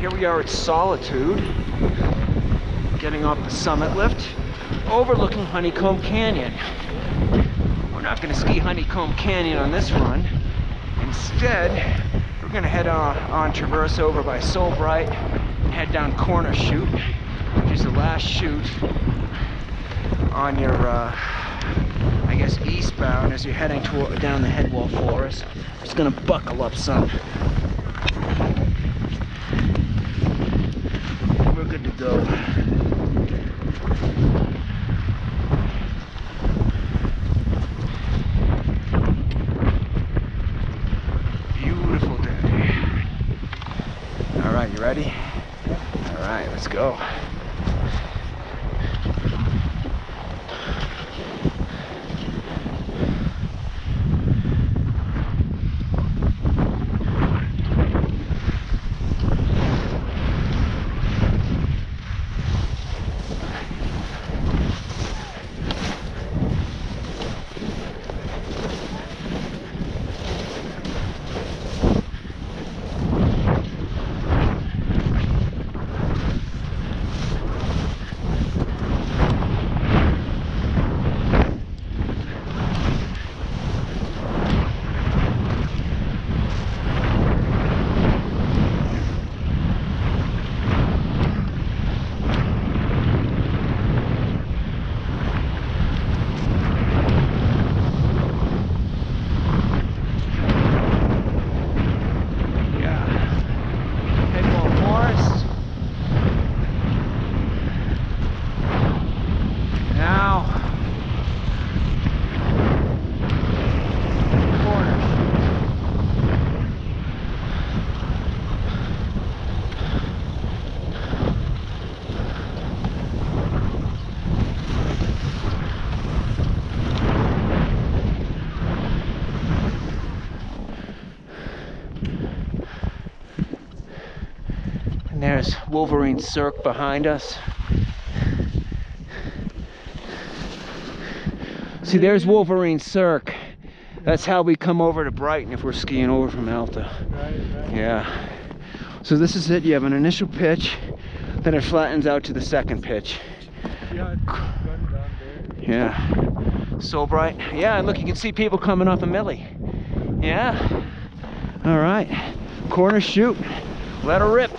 here we are at Solitude, getting off the summit lift, overlooking Honeycomb Canyon. We're not going to ski Honeycomb Canyon on this run. Instead, we're going to head on, on Traverse over by Bright and head down Corner Chute, which is the last chute on your, uh, I guess, eastbound as you're heading toward, down the Headwall Forest. Going to buckle up some. We're good to go. Beautiful day. All right, you ready? All right, let's go. Yeah. Headwall Forest. Now. Corner. And there's Wolverine Cirque behind us. See, there's Wolverine Cirque. That's how we come over to Brighton if we're skiing over from Alta. Right, right. Yeah. So this is it. You have an initial pitch, then it flattens out to the second pitch. Yeah, it's gone down there. Yeah. So bright. Yeah, and look, you can see people coming up a Millie. Yeah. All right. Corner Chute. Let her rip.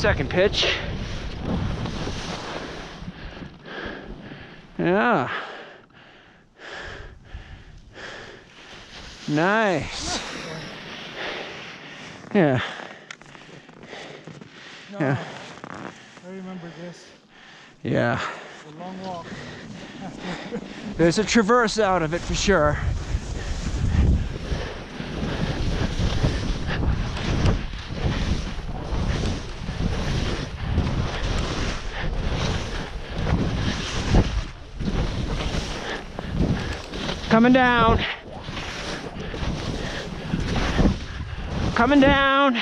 Second pitch. Yeah. Nice. Yeah. No, Yeah. I remember this. Yeah. The long walk. There's a traverse out of it for sure. Coming down. Coming down.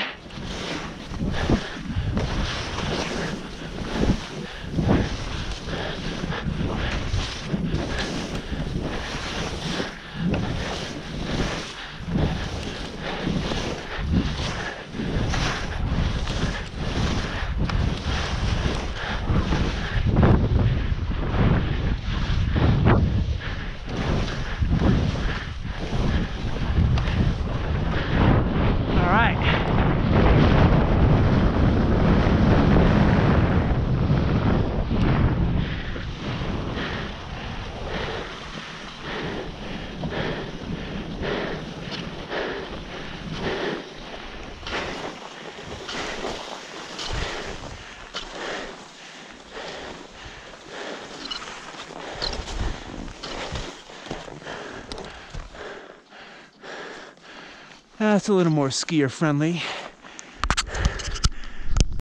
That's a little more skier friendly.